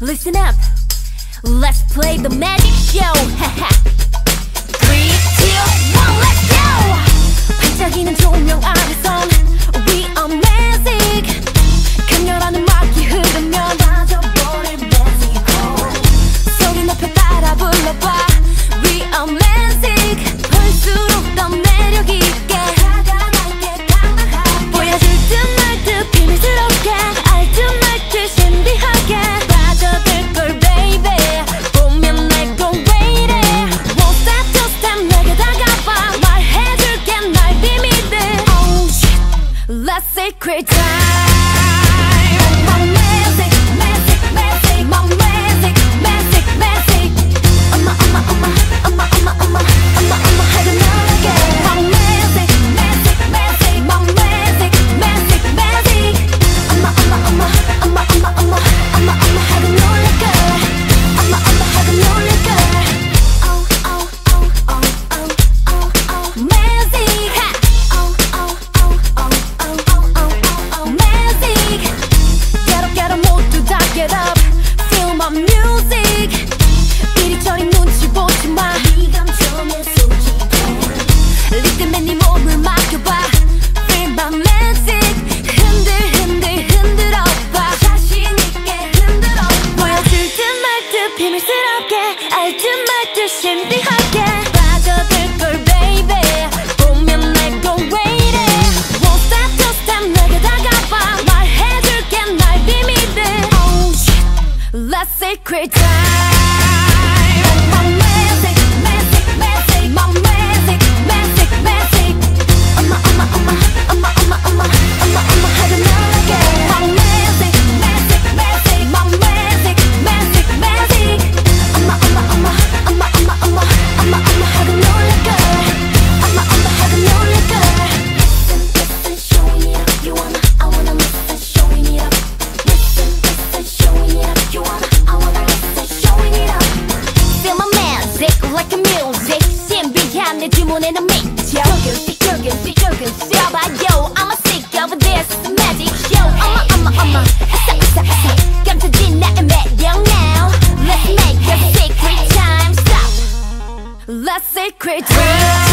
Listen up, let's play the magic show. Three, two, one, let's go. 반짝이는 조명 아래서 we are magic. 강렬한 음악이 흐르면 빠져버릴 magic. 소리 높여 따라 불러봐. secret time. 말들 신비하게 빠져들 걸 baby. Won't stop Oh Let's secret time. On my way like a music. 신비한 내 주문에는 미쳐 조금씩 조금씩 조금씩 Yo, I'm a sick of this magic show. 어머 어머 어머 아싸 아싸 아싸 감춰진 나의 매력 now. Let's make a secret time. Stop. Let's secret time.